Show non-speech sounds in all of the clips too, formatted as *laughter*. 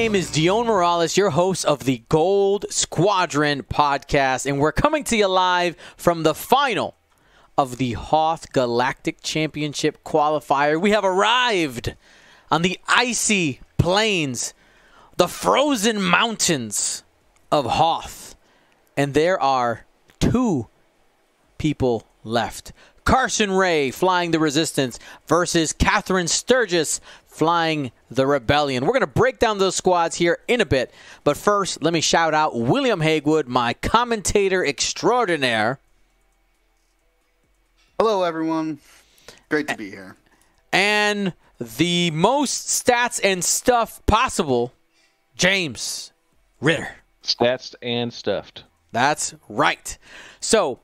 Name is Dion Morales, your host of the Gold Squadron podcast, and we're coming to you live from the final of the Hoth Galactic Championship qualifier. We have arrived on the icy plains, the frozen mountains of Hoth, and there are two people left. Carson Wray flying the Resistance versus Catherine Sturgis flying the Rebellion. We're going to break down those squads here in a bit, but first, let me shout out William Haywood, my commentator extraordinaire. Hello, everyone. Great to be here. And the most stats and stuff possible, James Ritter. Stats and stuffed. That's right. So,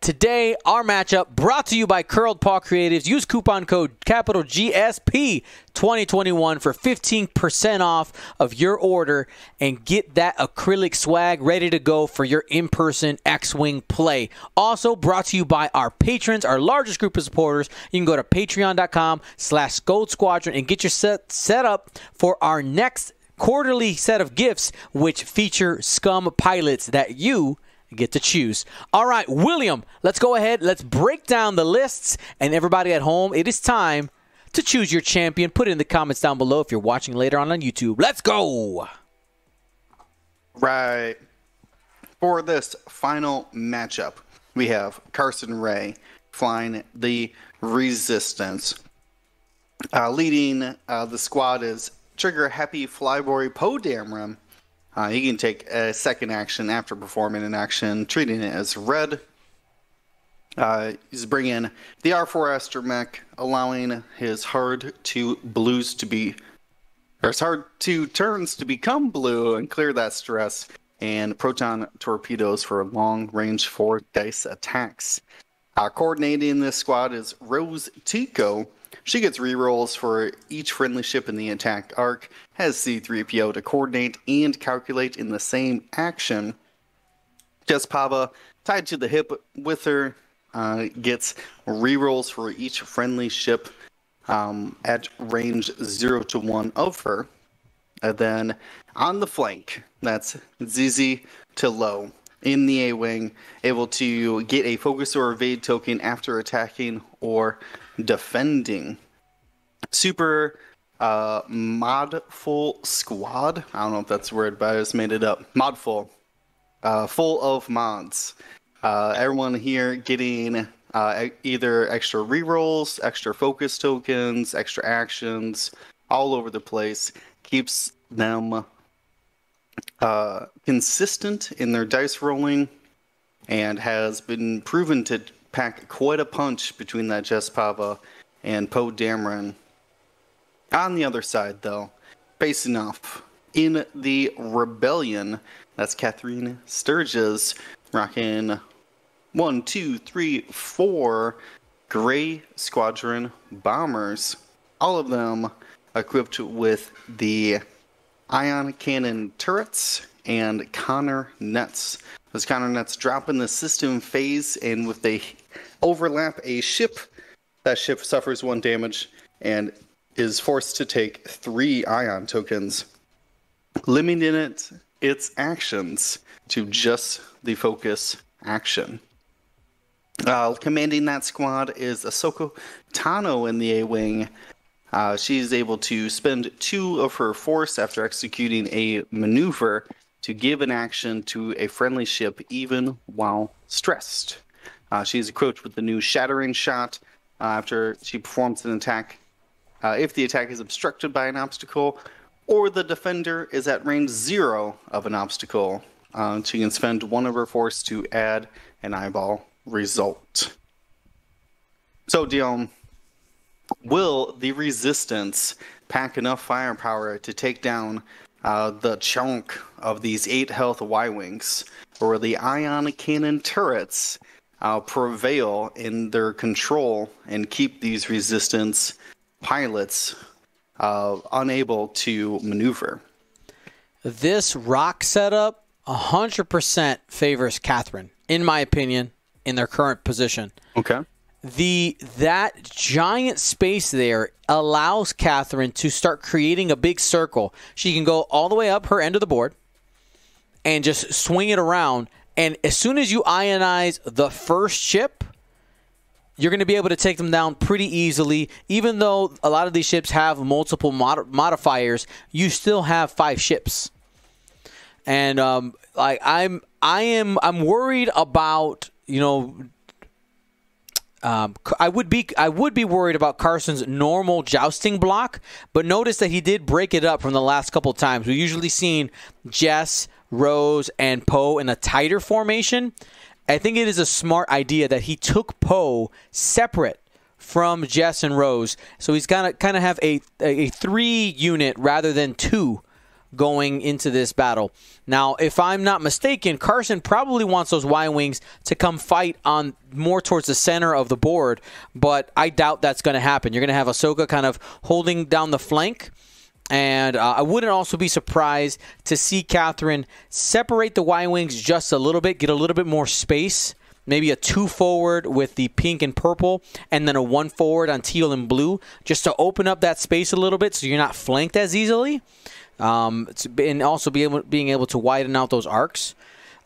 Today, our matchup brought to you by Curled Paw Creatives. Use coupon code capital GSP 2021 for 15% off of your order and get that acrylic swag ready to go for your in-person X-Wing play. Also brought to you by our patrons, our largest group of supporters. You can go to patreon.com slash gold squadron and get your set set up for our next quarterly set of gifts which feature scum pilots that you get to choose. All right, William, let's go ahead. Let's break down the lists. And everybody at home, it is time to choose your champion. Put it in the comments down below if you're watching later on on YouTube. Let's go. Right. For this final matchup, we have Carson Wray flying the Resistance. Uh, leading uh, the squad is Trigger Happy Flyboy Poe Dameron uh, he can take a second action after performing an action, treating it as red. Uh, he's bringing the R4 Astromech, allowing his hard two blues to be, or his hard two turns to become blue and clear that stress, and proton torpedoes for long range four dice attacks. Uh, coordinating this squad is Rose Tico, she gets rerolls for each friendly ship in the attack arc, has C3PO to coordinate and calculate in the same action. Jess Pava, tied to the hip with her, uh, gets rerolls for each friendly ship um, at range 0 to 1 of her. And then on the flank, that's ZZ Tlo in the A Wing, able to get a focus or evade token after attacking or defending. Super uh, modful squad. I don't know if that's a word, but I just made it up. Modful. Uh, full of mods. Uh, everyone here getting uh, either extra rerolls, extra focus tokens, extra actions, all over the place. Keeps them uh, consistent in their dice rolling and has been proven to pack quite a punch between that Jess Pava and Poe Dameron. On the other side, though, facing off in the Rebellion, that's Catherine Sturgis rocking one, two, three, four Gray Squadron bombers. All of them equipped with the ion cannon turrets and Conner nets. Those Conner nets drop in the system phase, and with they overlap a ship, that ship suffers one damage and is forced to take three ion tokens, limiting it its actions to just the focus action. Uh, commanding that squad is Ahsoka Tano in the A Wing, uh, she's able to spend two of her force after executing a maneuver to give an action to a friendly ship even while stressed. Uh, she's equipped with the new Shattering Shot uh, after she performs an attack. Uh, if the attack is obstructed by an obstacle, or the defender is at range zero of an obstacle, uh, she can spend one of her force to add an eyeball result. So, Dion, will the resistance pack enough firepower to take down uh, the chunk of these eight health Y wings, or the ion cannon turrets uh, prevail in their control and keep these resistance pilots uh, unable to maneuver? This rock setup 100% favors Catherine, in my opinion, in their current position. Okay. the that giant space there allows Catherine to start creating a big circle. She can go all the way up her end of the board and just swing it around. And as soon as you ionize the first ship, you're going to be able to take them down pretty easily. Even though a lot of these ships have multiple mod- modifiers, you still have five ships. And um, like I'm, I am, I'm worried about you know um, I would be I would be worried about Carson's normal jousting block, but notice that he did break it up from the last couple times. We've usually seen Jess, Rose, and Poe in a tighter formation. I think it is a smart idea that he took Poe separate from Jess and Rose, so he's gonna kind of have a a three unit rather than two going into this battle. Now, if I'm not mistaken, Carson probably wants those Y Wings to come fight on more towards the center of the board, but I doubt that's going to happen. You're going to have Ahsoka kind of holding down the flank. And uh, I wouldn't also be surprised to see Catherine separate the Y Wings just a little bit, get a little bit more space. Maybe a two forward with the pink and purple, and then a one forward on teal and blue, just to open up that space a little bit so you're not flanked as easily. Um, and also be able, being able to widen out those arcs.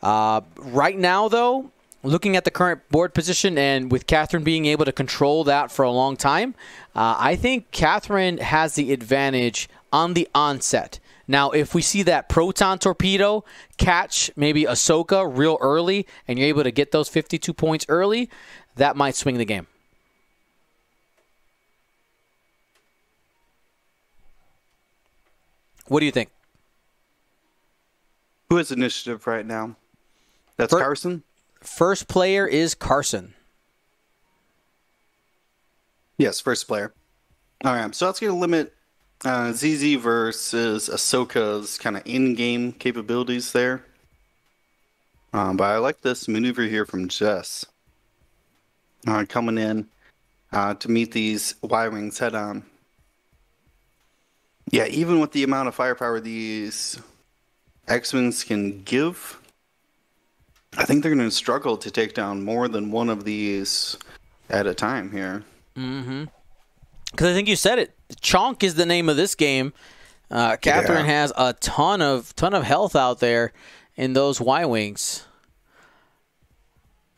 Uh, right now, though, looking at the current board position and with Catherine being able to control that for a long time, uh, I think Catherine has the advantage on the onset. Now, if we see that proton torpedo catch maybe Ahsoka real early and you're able to get those 52 points early, that might swing the game. What do you think? Who has initiative right now? That's First, Carson? First player is Carson. Yes, first player. All right, so that's going to limit uh, ZZ versus Ahsoka's kind of in-game capabilities there. Um, but I like this maneuver here from Jess. Uh, coming in uh, to meet these Y-Wings head-on. Yeah, even with the amount of firepower these X-Wings can give, I think they're going to struggle to take down more than one of these at a time here. Mm-hmm. Because I think you said it. Chonk is the name of this game. Uh, Catherine yeah. has a ton of ton of health out there in those Y wings.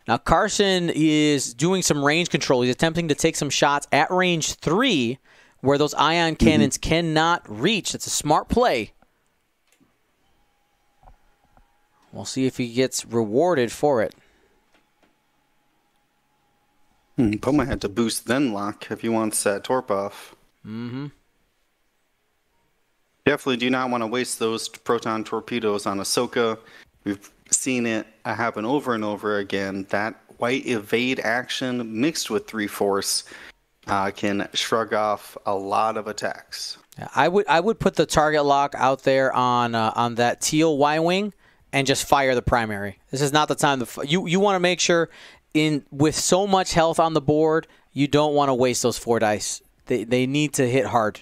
Now Carson is doing some range control. He's attempting to take some shots at range three where those ion mm-hmm. cannons mm-hmm. cannot reach. That's a smart play. We'll see if he gets rewarded for it. Hmm, Poma had to boost then lock if he wants that torp off. Mm-hmm. Definitely do not want to waste those proton torpedoes on Ahsoka. We've seen it happen over and over again. That white evade action mixed with three force uh, can shrug off a lot of attacks. I would I would put the target lock out there on uh, on that teal Y wing and just fire the primary. This is not the time to f- you you want to make sure in with so much health on the board, you don't want to waste those four dice. They they need to hit hard.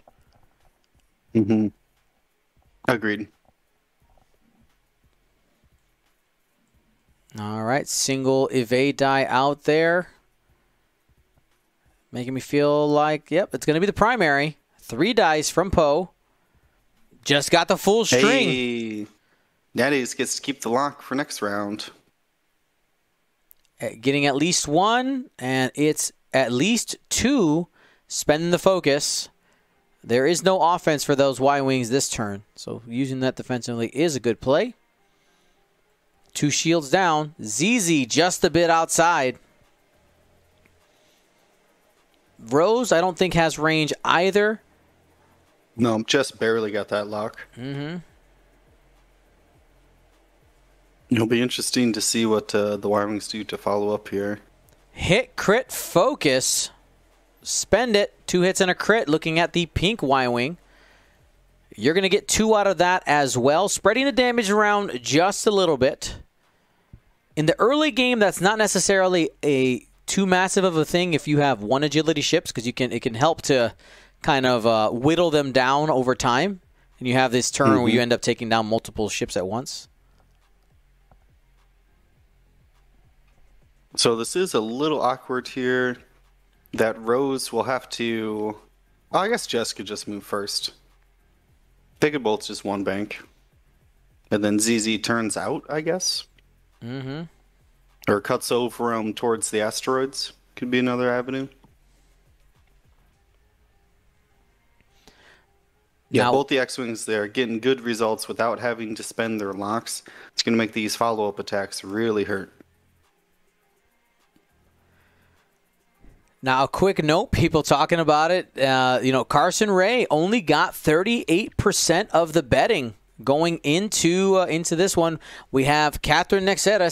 Mm-hmm. Agreed. All right, single evade die out there. Making me feel like, yep, it's going to be the primary. Three dice from Poe. Just got the full string. Hey, gets to keep the lock for next round. Getting at least one, and it's at least two. Spending the focus. There is no offense for those Y Wings this turn, so using that defensively is a good play. Two shields down. ZZ just a bit outside. Rose, I don't think has range either. No, just barely got that lock. Mm-hmm. It'll be interesting to see what uh, the Y-Wings do to follow up here. Hit, crit, focus. Spend it. Two hits and a crit looking at the pink Y-Wing. You're going to get two out of that as well, spreading the damage around just a little bit. In the early game, that's not necessarily a too massive of a thing if you have one agility ships because you can it can help to kind of uh, whittle them down over time, and you have this turn mm-hmm. where you mm-hmm. end up taking down multiple ships at once. So this is a little awkward here. that Rose will have to. Oh, I guess Jess could just move first. They could both just one bank. And then ZZ turns out, I guess. Mm-hmm. Or cuts over him towards the asteroids. Could be another avenue. Yeah, Now- both the X-Wings there getting good results without having to spend their locks. It's going to make these follow-up attacks really hurt. Now, a quick note: people talking about it. Uh, you know, Carson Wray only got 38% of the betting going into uh, into this one. We have Catherine Nexetta,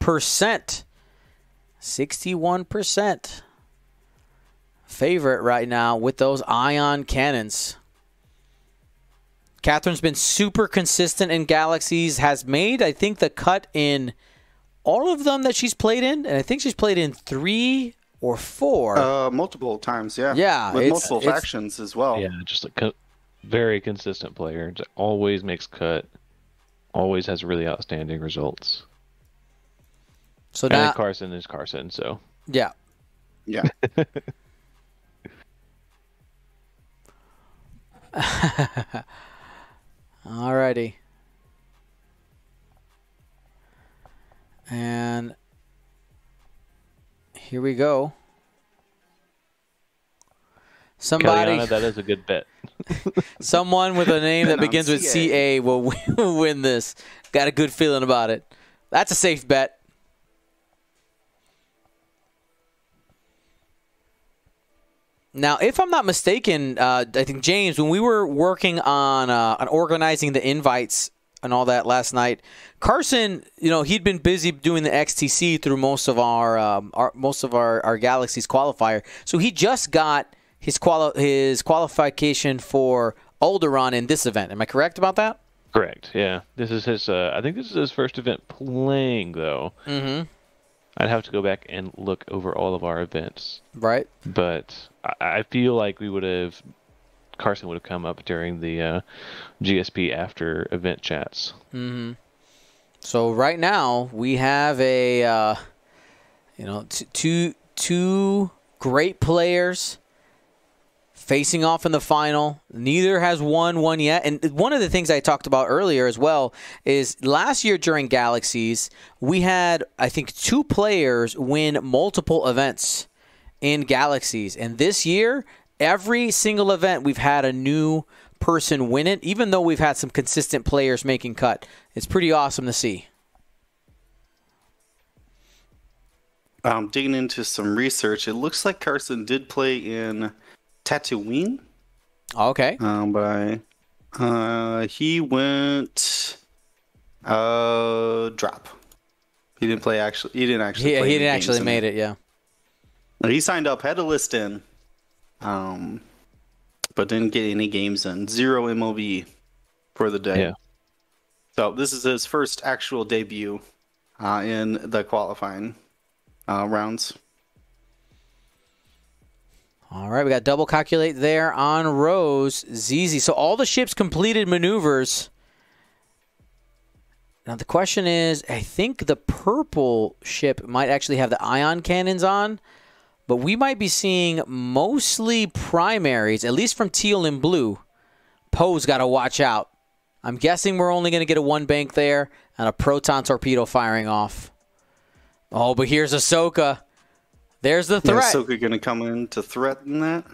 61%. 61% favorite right now with those ion cannons. Catherine's been super consistent in Galaxies. Has made, I think, the cut in all of them that she's played in, and I think she's played in three or four. Uh, multiple times, yeah. Yeah, with it's- multiple it's- factions as well. Yeah, just a co- very consistent player. Just always makes cut. Always has really outstanding results. so And now, Carson is Carson, so yeah, Yeah. *laughs* *laughs* alrighty. And here we go. Somebody, Kellyanna, that is a good bet. *laughs* someone with a name that begins with CA. CA will win- *laughs* win this. Got a good feeling about it. That's a safe bet. Now, if I'm not mistaken, uh, I think James, when we were working on uh, on organizing the invites and all that last night, Carson, you know, he'd been busy doing the XTC through most of our, um, our most of our, our Galaxies qualifier, so he just got his quali- his qualification for Alderaan in this event. Am I correct about that? Correct. Yeah. This is his. Uh, I think this is his first event playing, though. Mm-hmm. I'd have to go back and look over all of our events, Right. but I, I feel like we would have. Carson would have come up during the uh, GSP after event chats. Mm-hmm. So right now we have a, uh, you know, t- two two great players facing off in the final. Neither has won one yet. And one of the things I talked about earlier as well is last year during Galaxies we had I think two players win multiple events in Galaxies, and this year every single event we've had a new person win it, even though we've had some consistent players making cut. It's pretty awesome to see. Um, digging into some research, it looks like Carson did play in Tatooine. Okay. Um, but uh, he went uh drop. He didn't play actually. He didn't actually. He, play he didn't actually made it, yeah. He signed up, had a list in, um, but didn't get any games in. Zero MOV for the day. Yeah. So this is his first actual debut uh, in the qualifying uh, rounds. All right, we got double calculate there on Rose, ZZ. So all the ships completed maneuvers. Now the question is, I think the purple ship might actually have the ion cannons on, but we might be seeing mostly primaries, at least from teal and blue. Poe's got to watch out. I'm guessing we're only going to get a one bank there and a proton torpedo firing off. Oh, but here's Ahsoka. There's the Yeah, threat. Ahsoka going to come in to threaten that.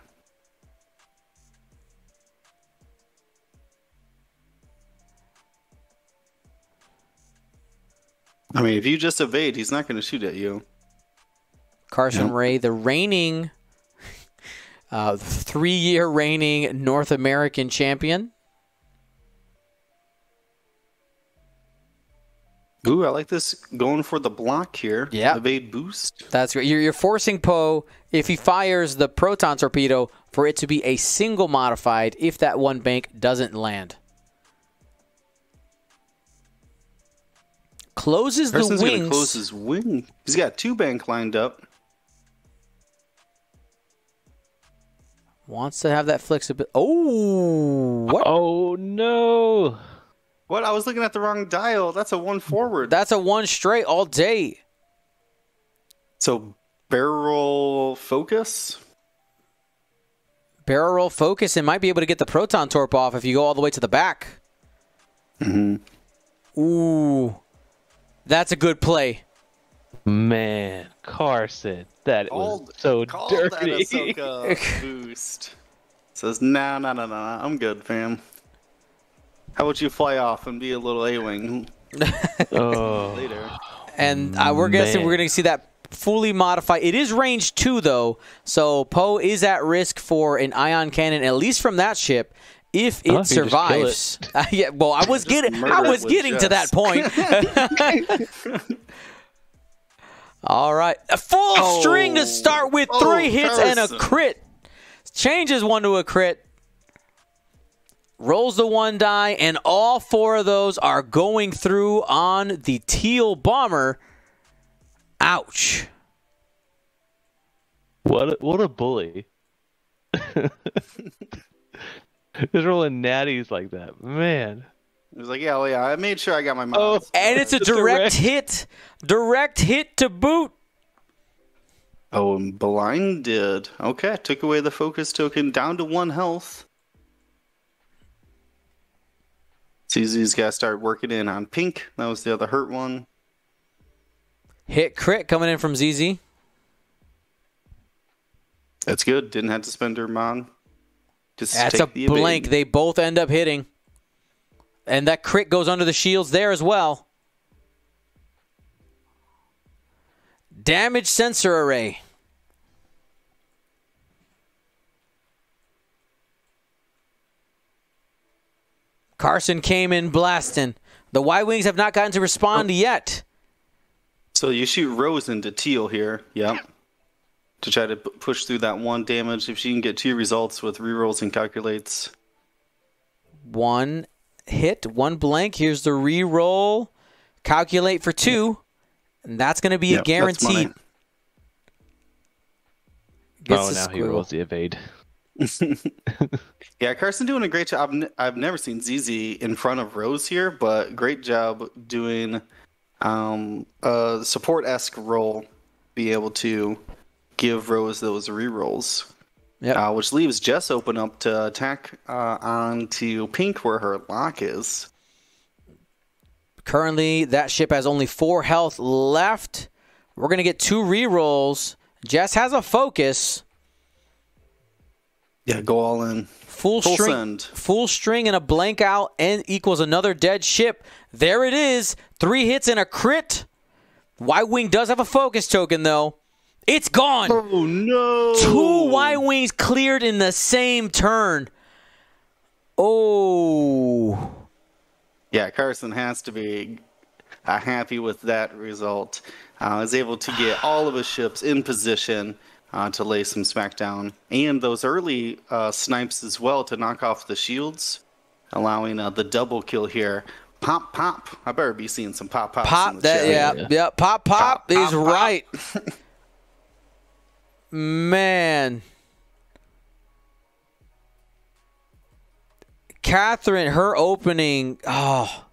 I mean, if you just evade, he's not going to shoot at you. Carson. Wray, the reigning, uh, three-year reigning North American champion. Ooh, I like this going for the block here. Yeah. Evade boost. That's right. You're, you're forcing Poe, if he fires the proton torpedo, for it to be a single modified if that one bank doesn't land. Closes the Carson's going to wings. close his wing. He's got two bank lined up. Wants to have that flexibility. Oh, what? Oh no! What? I was looking at the wrong dial. That's a one forward. That's a one straight all day. So barrel focus. Barrel roll focus and might be able to get the proton torp off if you go all the way to the back. Mm-hmm. Ooh, that's a good play. Man, Carson, that was Called- so called dirty. That Ahsoka *laughs* boost. Says, nah, nah, nah, nah, I'm good, fam. How about you fly off and be a little A-wing *laughs* oh, later? And uh, we're guessing Man. we're going to see that fully modified. It is range two though, so Poe is at risk for an ion cannon, at least from that ship. If it Oh, if you survives, Uh, *laughs* yeah. Well, I was getting, I was with getting to that point. All right, a full Oh. string to start with, Oh, three hits and a crit. Changes one to a crit. Rolls the one die, and all four of those are going through on the teal bomber. Ouch. what a, what a bully! *laughs* Just rolling natties like that, man. He was like, yeah, well, yeah, I made sure I got my mom. Oh. And it's a Just a direct hit. Direct hit to boot. Oh, and blinded. Okay, took away the focus token down to one health. ZZ's got to start working in on pink. That was the other hurt one. Hit crit coming in from ZZ. That's good. Didn't have to spend her mon. Just That's take a the blank. They both end up hitting. And that crit goes under the shields there as well. Damage sensor array. Carson came in blasting. The Y Wings have not gotten to respond oh. yet. So you shoot Rose into teal here. Yep. To try to push through that one damage. If she can get two results with rerolls and calculates. One hit, one blank. Here's the re-roll. Calculate for two. And that's going to be Yep, a that's money. guaranteed. Oh, the now he rolls the evade. *laughs* Yeah, Carson doing a great job. I've, n- I've never seen ZZ in front of Rose here, but great job doing um, a support esque role. Be able to give Rose those rerolls. Yep. Uh, which leaves Jess open up to attack uh, onto Pink where her lock is. Currently, that ship has only four health left. We're going to get two re-rolls. Jess has a focus. Yeah, go all in. Full, Full string, send. full string and a blank out and equals another dead ship. There it is. Three hits and a crit. Y Wing does have a focus token though. It's gone. Oh no! Two Y Wings cleared in the same turn. Oh. Yeah, Carson has to be uh, happy with that result. Uh, is able to get *sighs* all of his ships in position uh, to lay some smackdown, and those early uh, snipes as well to knock off the shields, allowing uh, the double kill here. Pop, pop! I better be seeing some pop pops. in Pop the that yeah, Yeah. yeah, pop pop, Pop, pop, pop. right. *laughs* Man. Catherine, her opening, oh.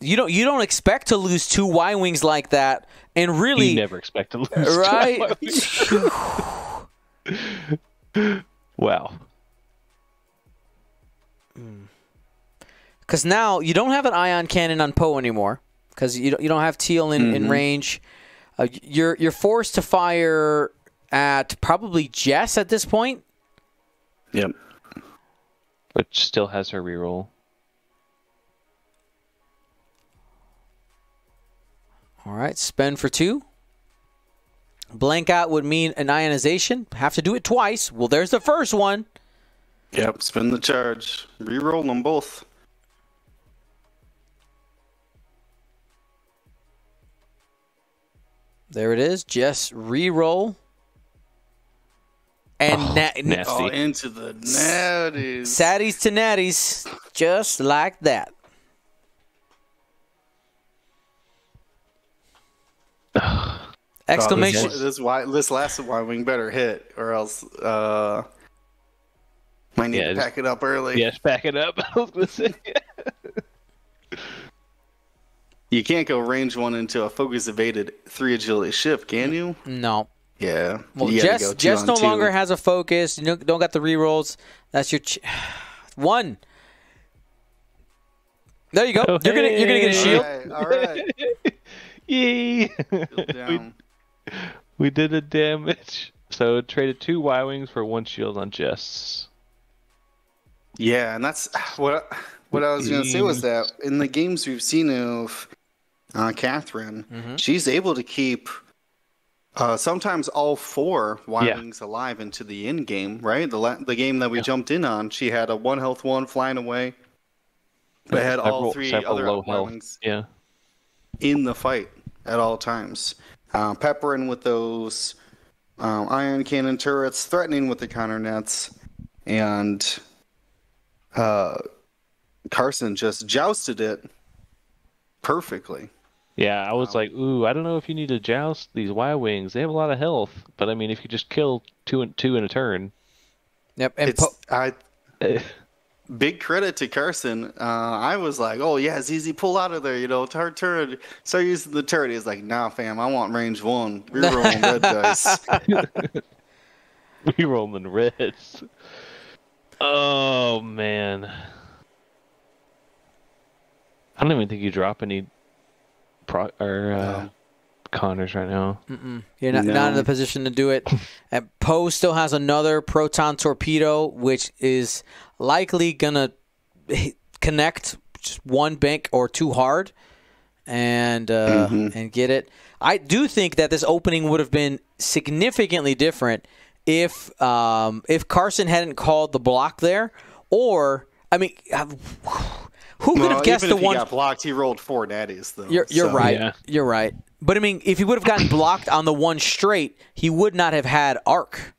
You don't you don't expect to lose two Y wings like that. And really You never expect to lose. right? wow. *laughs* Because now you don't have an ion cannon on Poe anymore. Because you don't, you don't have Teal in, in range. Uh, you're you're forced to fire at probably Jess at this point. Yep. But still has her reroll. All right, spend for two. Blank out would mean an ionization. Have to do it twice. Well, there's the first one. Yep. spend the charge. Reroll them both. There it is. Just re-roll. And na- nasty. Oh, into the natties. saddies to natties, just like that. Exclamation! Oh, this, this, why, this last Y wing better hit, or else uh, might need Yeah, to just- pack it up early. Yes, pack it up. *laughs* I was gonna say. You can't go range one into a focus evaded three agility ship, can you? No, Yeah. Well, you Jess, go Jess no two. longer has a focus. You don't, don't got the rerolls. That's your ch- *sighs* one. There you go. Oh, you're gonna you're gonna get a shield. All right. All right. *laughs* Yay! Shield *laughs* down. we did the damage. So traded two Y wings for one shield on Jess. Yeah, and that's *sighs* what what I was gonna say was that in the games we've seen of uh, Catherine, Mm-hmm. she's able to keep uh, sometimes all four Y Yeah. wings alive into the end game. Right, the la- the game that we jumped in on, she had a one health one flying away, but had all three other wings Yeah. in the fight at all times. Uh, peppering with those um, ion cannon turrets, threatening with the Conner nets, and uh, Carson just jousted it perfectly. Yeah, I was like, ooh, I don't know if you need to joust these Y wings. They have a lot of health, but I mean, if you just kill two and two in a turn, Yep. And It's po- I *laughs* big credit to Carson. Uh, I was like, oh yeah, ZZ, pull out of there. You know, turret turret. Start using the turret. He's like, nah, fam, I want range one. We're rolling *laughs* red dice. *laughs* we rolling reds. Oh man, I don't even think you drop any pro or uh, Connors right now. You're not, not in the position to do it. *laughs* and Poe still has another proton torpedo, which is likely gonna connect just one bank or two hard, and uh, and get it. I do think that this opening would have been significantly different if um, if Carson hadn't called the block there, or I mean, uh, who could Well, have guessed even the if one? he got blocked, he rolled four natties though. You're, you're so- right. Yeah. You're right. But I mean, if he would have gotten blocked on the one straight, he would not have had arc.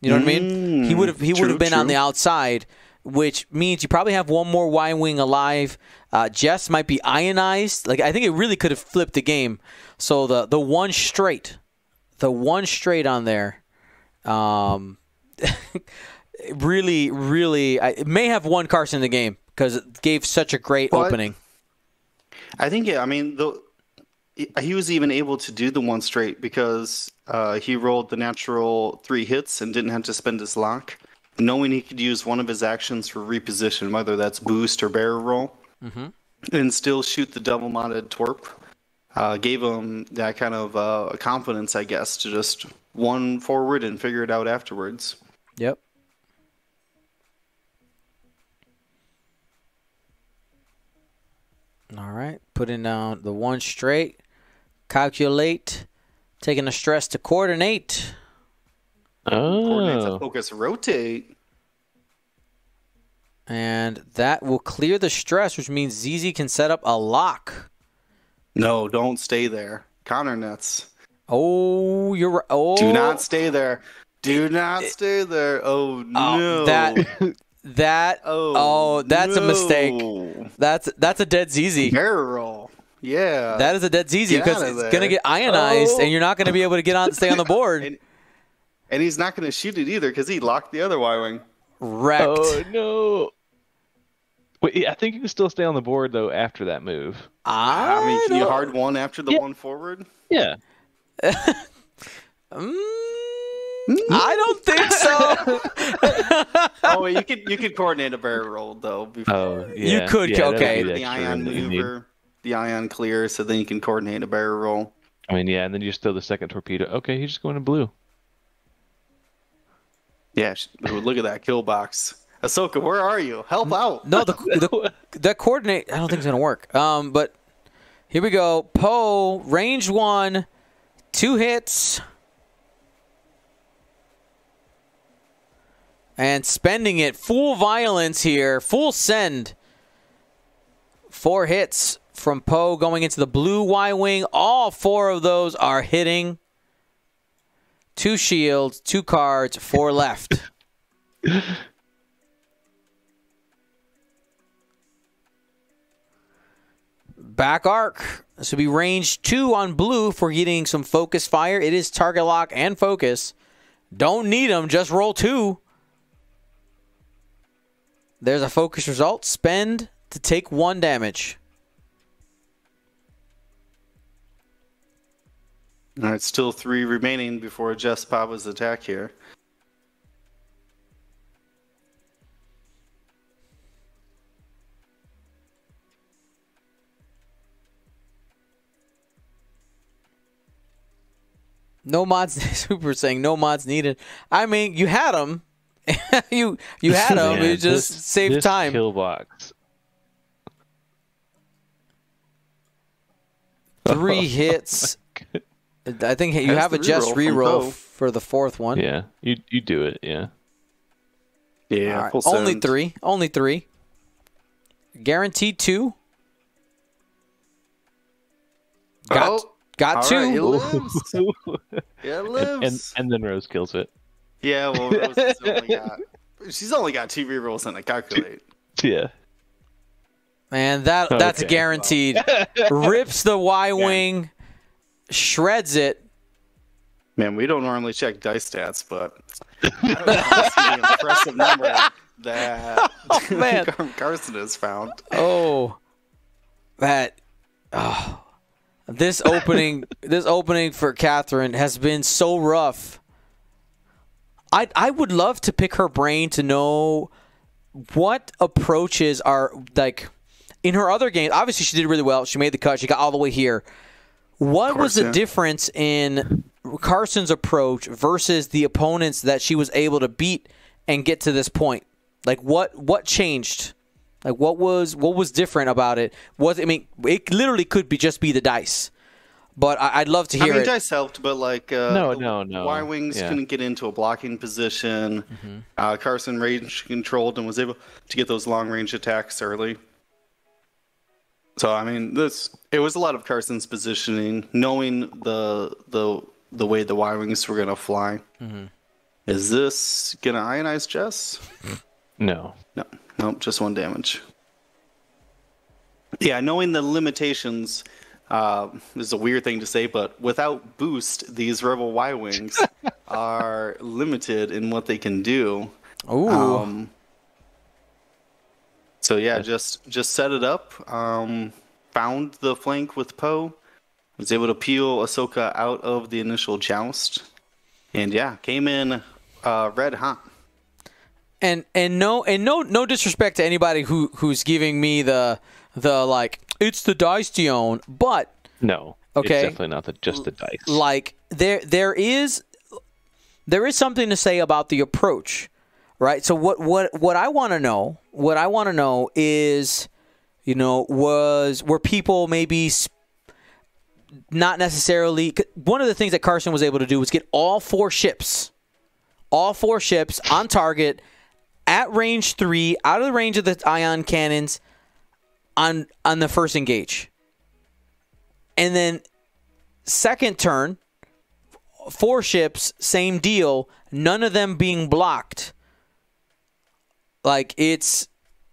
You know what I mean? He would have. He would have been on the outside, which means you probably have one more Y wing alive. Uh, Jess might be ionized. Like I think it really could have flipped the game. So the the one straight, the one straight on there, um, *laughs* really, really, I, it may have won Carson the game because it gave such a great I- opening. I think yeah. I mean, the he was even able to do the one straight because uh, he rolled the natural three hits and didn't have to spend his lock, knowing he could use one of his actions for reposition, whether that's boost or barrel roll, mm-hmm. and still shoot the double modded torp. Uh, gave him that kind of uh, confidence, I guess, to just one forward and figure it out afterwards. Yep. All right. Putting down the one straight. Calculate. Taking the stress to coordinate. Coordinates Oh, a focus rotate. And that will clear the stress, which means ZZ can set up a lock. No, don't stay there. Conner nets. Oh, you're right. Oh, Do not oh. stay there. Do not eh. stay there. Oh, oh no. that *laughs* that oh, that's a mistake. That's that's a dead ZZ. Barrel. Yeah. That is a dead ZZ because it's there. gonna get ionized, Oh. and you're not gonna be able to get on stay on the board. *laughs* and, and he's not going to shoot it either because he locked the other Y wing. Wrecked. oh no. Wait, I think you can still stay on the board though after that move. I, I mean, can you don't- hard one after the Yeah. one forward? Yeah. *laughs* Mm, I don't think so. *laughs* oh, wait, you could you could coordinate a barrel roll though. Before Oh, You could- yeah, okay. the ion that need. maneuver, the ion clear, so then you can coordinate a barrel roll. I mean, yeah, and then you just throw the second torpedo. Okay, he's just going to blue. Yeah, sh- look at that kill box. Ahsoka, where are you? Help out! no, the, the *laughs* that coordinate. I don't think it's gonna work. Um, but here we go. Poe range one, two hits, and spending it full violence here, full send. Four hits from Poe going into the blue Y wing. All four of those are hitting. Two shields, two cards, four left. *laughs* Back arc. This will be range two on blue for getting some focus fire. It is target lock and focus. Don't need them, just roll two. There's a focus result. Spend to take one damage. All right, still three remaining before Jess Pava's attack here. No mods. *laughs* Super saying no mods needed. I mean, you had them. *laughs* you you had them. Man, it just this- saved this time. Kill box. Three *laughs* oh, hits. I think you Has have a just reroll from for the fourth one. Yeah, you you do it. Yeah. Yeah, All right, full Only send. three. Only three. Guaranteed two. Got Oh, got two. right, it *laughs* lives. Yeah, it and, lives. and and then Rose kills it. Yeah, well, Rose only *laughs* got, she's only got two rerolls and a calculate. Yeah. Man, that that's Okay. guaranteed. *laughs* Rips the Y wing, shreds it. Man, we don't normally check dice stats, but I don't know, that's the *laughs* impressive number that oh, man. Carson has found. Oh, that. Oh, this opening, this opening for Catherine has been so rough. I I would love to pick her brain to know what approaches are like in her other games. Obviously, she did really well. She made the cut. She got all the way here. What was the yeah. difference in Carson's approach versus the opponents that she was able to beat and get to this point? Like what what changed? Like what was what was different about it? Was I mean it literally could be just be the dice, but I, I'd love to I hear mean, it. dice helped, but like uh, No, no, no. Y wings Yeah. couldn't get into a blocking position. Mm-hmm. Uh, Carson range controlled and was able to get those long range attacks early. So I mean, this it was a lot of Carson's positioning, knowing the the the way the Y wings were gonna fly. Mm-hmm. Is this gonna ionize Jess? *laughs* No. No, nope, just one damage. Yeah, knowing the limitations uh, is a weird thing to say, but without boost, these Rebel Y Wings *laughs* are limited in what they can do. Ooh, Um, so yeah, just just set it up. Um, found the flank with Poe. Was able to peel Ahsoka out of the initial joust, and yeah, came in uh, red hot. and and no and no no disrespect to anybody who who's giving me the the like it's the dice Dion, but No. Okay. It's definitely not the, just the dice. like there there is there is something to say about the approach right so what what what i want to know what i want to know is you know was were people maybe not necessarily one of the things that carson was able to do was get all four ships all four ships on target at range three out of the range of the ion cannons on on the first engage and then second turn, four ships, same deal. None of them being blocked. Like it's,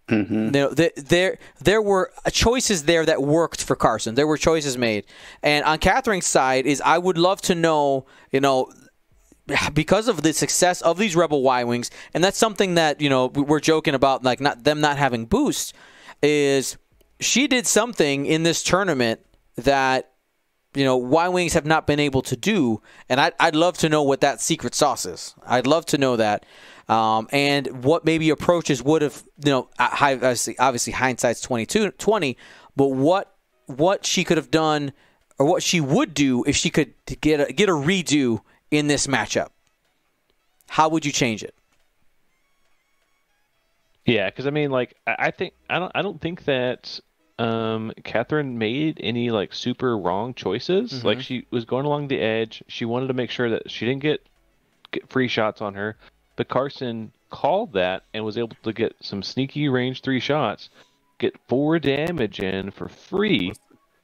mm-hmm. you know, th- there there were choices there that worked for Carson. There were choices made, and on Catherine's side is I would love to know, you know, because of the success of these Rebel Y wings, and that's something that you know we're joking about, like not them not having boost, is she did something in this tournament that you know Y wings have not been able to do, and I'd, I'd love to know what that secret sauce is. I'd love to know that, um, and what maybe approaches would have you know uh, obviously, obviously hindsight's 22 20, but what what she could have done or what she would do if she could get a, get a redo in this matchup. How would you change it? Yeah, because I mean, like, I I think I don't, I don't think that um, Catherine made any like super wrong choices. Like, she was going along the edge. She wanted to make sure that she didn't get get free shots on her, but Carson called that and was able to get some sneaky range three shots, get four damage in for free.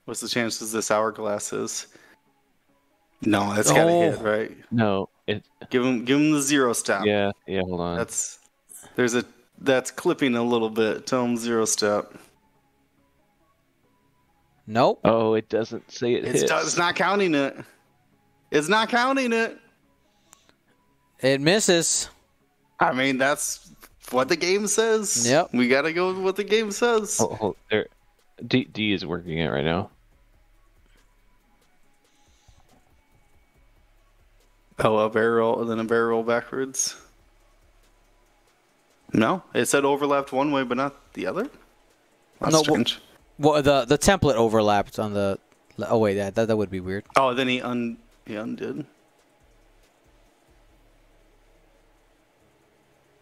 What's the chances this hourglass is? No, that's gotta Oh. hit, right? No, it. Give him, give him the zero step. Yeah, yeah. Hold on. That's there's a that's clipping a little bit. Tell him zero step. Nope. oh, it doesn't say it It's, hits. it's not counting it. It's not counting it. It misses. I mean, that's what the game says. Yep. We gotta go with what the game says. Hold, hold, there. Oh, oh, er, D D is working it right now. Oh, a barrel and then a barrel backwards. No, it said overlapped one way, but not the other. That's No, wh- strange. Well, the the template overlapped on the. Oh wait, that that, that would be weird. oh, then he un he undid.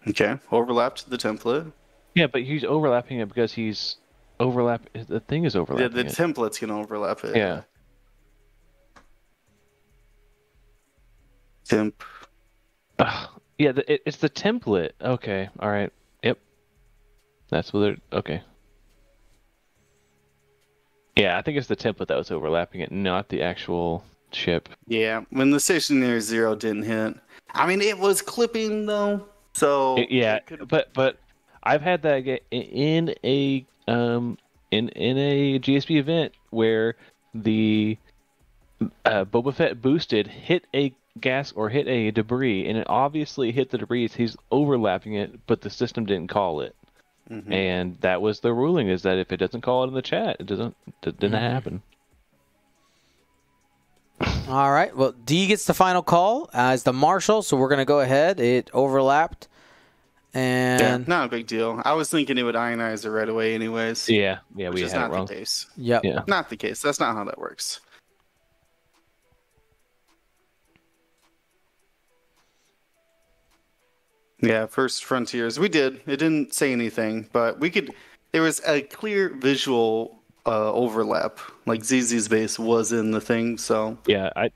Okay, overlapped the template. Yeah, but he's overlapping it because he's overlap. The thing is The, overlapping. the it. template's gonna overlap it. Yeah. Temp. Ugh. yeah, the, it, it's the template. Okay, all right. Yep. That's what they're okay. Yeah, I think it's the template that was overlapping it, not the actual ship. Yeah, when the stationary zero didn't hit. I mean, it was clipping though, so It- yeah, but but I've had that in a um in in a GSP event where the uh, Boba Fett boosted hit a gas or hit a debris, and it obviously hit the debris. He's overlapping it, but the system didn't call it, Mhm. and that was the ruling: is that if it doesn't call it in the chat, it doesn't it didn't happen. All right. Well, D gets the final call as the marshal, so we're gonna go ahead. It overlapped, yeah, and not a big deal. I was thinking it would ionize it right away, anyways. Yeah, yeah, we is had not it wrong. the case. yep. Yeah. Not the case. That's not how that works. Yeah, first frontiers. We did. It didn't say anything, but we could. There was a clear visual uh, overlap. Like ZZ's base was in the thing, so Yeah, I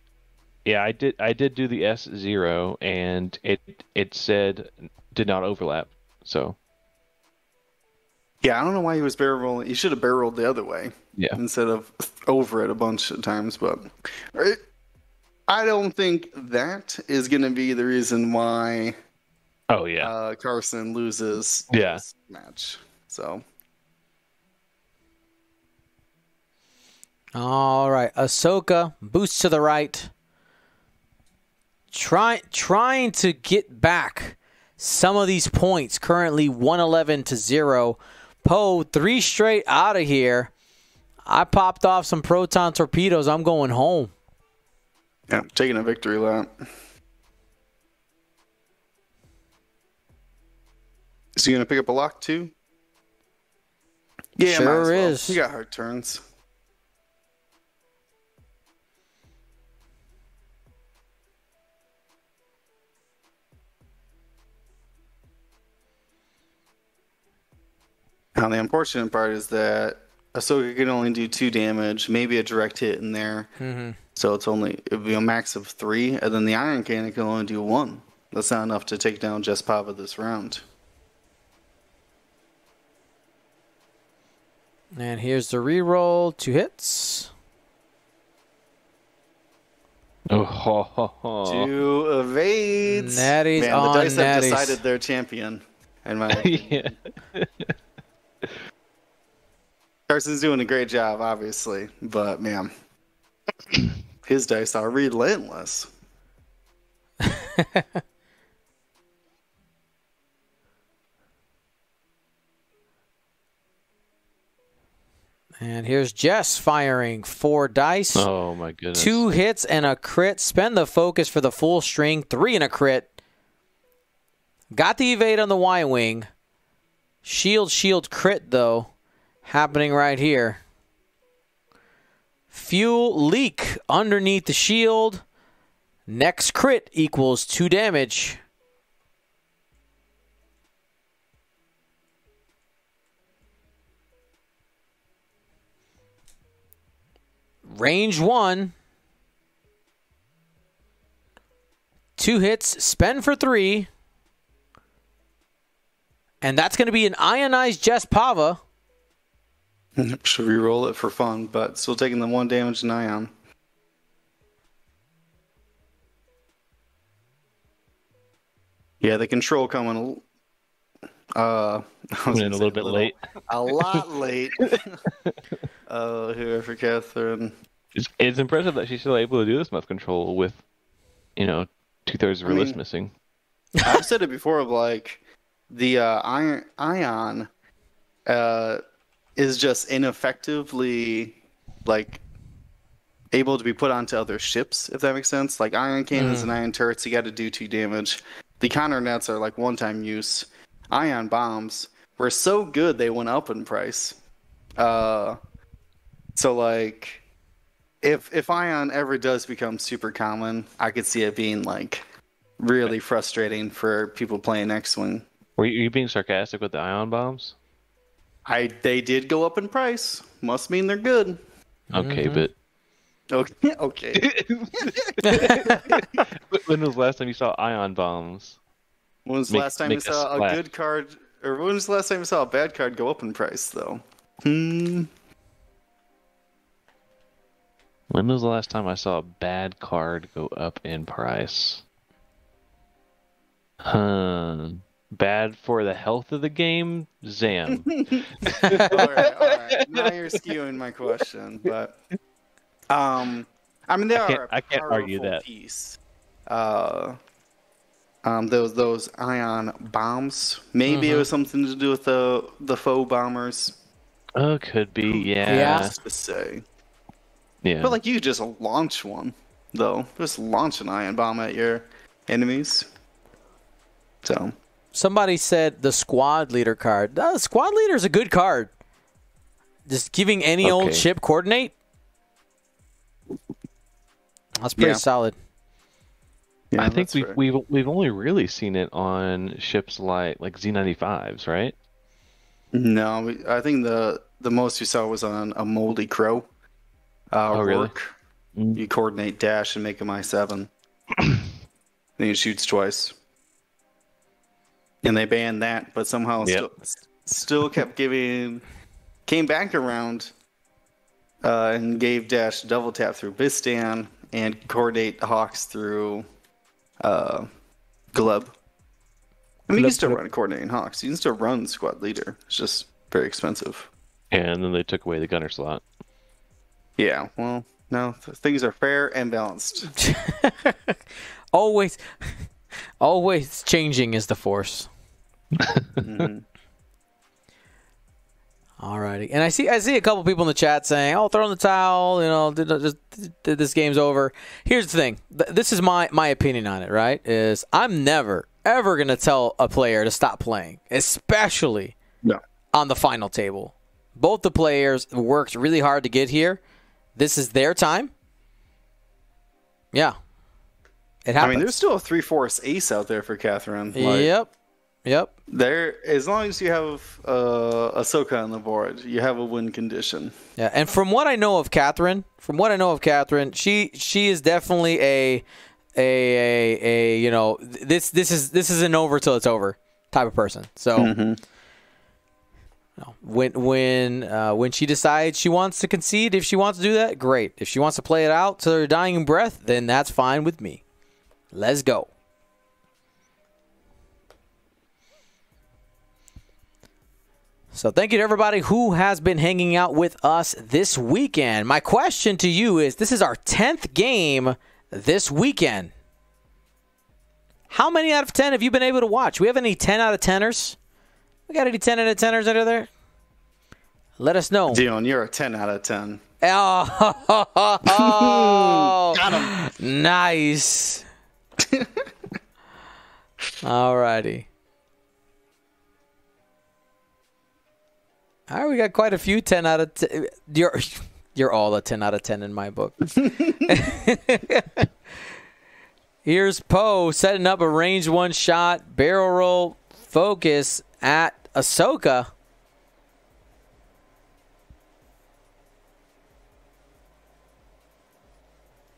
yeah, I did I did do the S zero and it it said did not overlap. So yeah. I don't know why he was barrel rolling. He should have barrel rolled the other way yeah. instead of over it a bunch of times. But I- I don't think that is going to be the reason why Oh yeah. uh, Carson loses Yeah. this match. So All right, Ahsoka boosts to the right, try trying to get back some of these points. Currently, one eleven to zero. Poe three straight out of here. I popped off some proton torpedoes. I'm going home. yeah, taking a victory lap. Is he gonna pick up a lock too? Yeah, Sure well. is. He got hard turns. Now the unfortunate part is that Ahsoka can only do two damage, maybe a direct hit in there. Mm-hmm. So it's only it'd be a max of three, and then the Ion Cannon can only do one. That's not enough to take down Jess Pava this round. And here's the reroll. Two hits. Oh, ho, ho, ho. Two evades. Natties Man, the on dice have decided their champion. And my *laughs* yeah. Carson's doing a great job, obviously, but man, his dice are relentless. *laughs* And here's Jess firing four dice. Oh my goodness. Two hits and a crit. Spend the focus for the full string. Three and a crit. Got the evade on the Y wing. Shield, shield, crit, though. Happening right here. Fuel leak underneath the shield. Next crit equals two damage. Range one. Two hits, spend for three. And that's going to be an ionized Jess Pava. *laughs* Should re-roll it for fun, but still taking the one damage in ion. Yeah, the control coming. Uh, *laughs* I was in a little bit late. A lot *laughs* late. *laughs* uh, here for Catherine. It's, it's impressive that she's still able to do this much control with, you know, two thirds of her I list mean- missing. I've said it before of like the uh, iron ion uh, is just ineffectively like able to be put onto other ships, if that makes sense. Like iron cannons and iron turrets, you got to do two damage. The Conner nets are like one time use. Ion bombs were so good they went up in price. Uh, so like, if if ion ever does become super common, I could see it being like really frustrating for people playing X Wing. Were you, you being sarcastic with the ion bombs? I they did go up in price. Must mean they're good. Okay, but Okay. *laughs* Okay. *laughs* when was the last time you saw ion bombs? When was the Make- last time you make a saw a good card, or when was the last time you saw a bad card go up in price, though? Hmm. When was the last time I saw a bad card go up in price? Huh. Bad for the health of the game? Zam. *laughs* all right, all right. Now you're skewing my question, but um, I mean they I are a I can't argue that. piece. Uh, um, those those ion bombs. Maybe Mm-hmm. it was something to do with the the faux bombers. oh, could be. Yeah. Yeah. Who's to say? Yeah. But like you could just launch one, though. Just launch an ion bomb at your enemies. So Somebody said the squad leader card. Uh, the squad leader is a good card. Just giving any old Okay. ship coordinate. That's pretty Yeah. solid. Yeah, I think we've, we've we've only really seen it on ships like like Z95s, right? No, we- I think the the most you saw was on a moldy crow. Uh, Oh, really? Rourke. Mm. You coordinate dash and make him I seven. *clears throat* then he shoots twice. And they banned that, but somehow Yep. still still kept giving came back around uh, and gave dash double tap through Bistan and coordinate Hawks through uh, Glub. I mean, you can still glub. run coordinating Hawks. You can still run squad leader. It's just very expensive. And then they took away the gunner slot. Yeah, well, no, things are fair and balanced. *laughs* Always, *laughs* always changing is the force. *laughs* Mhm. Alrighty, and I see I see a couple people in the chat saying, "Oh, throw in the towel," you know, th- th- just this game's over. Here's the thing: this is my my opinion on it. Right? Is I'm never ever gonna tell a player to stop playing, especially No. on the final table. Both the players worked really hard to get here. This is their time. Yeah, it happens. I mean, there's still a three force ace out there for Catherine. Like, yep, yep. There, as long as you have uh, Ahsoka on the board, you have a win condition. Yeah, and from what I know of Catherine, from what I know of Catherine, she she is definitely a a a, a you know this this is this isn't over till it's over type of person. So know, when when uh, when she decides she wants to concede, if she wants to do that, great. If she wants to play it out to her dying breath, then that's fine with me. Let's go. So thank you to everybody who has been hanging out with us this weekend. My question to you is this is our 10th game this weekend. How many out of 10 have you been able to watch? We have any 10 out of 10ers? We got any 10 out of 10ers under there? Let us know. Dion, you're a 10 out of 10. Oh, *laughs* Got him. *laughs* nice. *laughs* Alrighty. All right, we got quite a few 10 out of 10. You're, you're all a 10 out of 10 in my book. *laughs* Here's Poe setting up a range one shot, barrel roll, focus at Ahsoka.